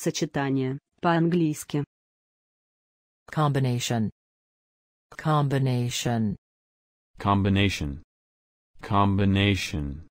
Сочетание. По-английски. combination combination Combination. Combination.